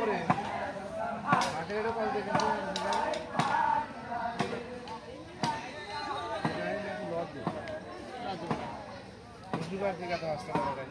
উপরে হাটের পাল্টে কিন্তু লজ দুবার থেকে তো আসতে পারে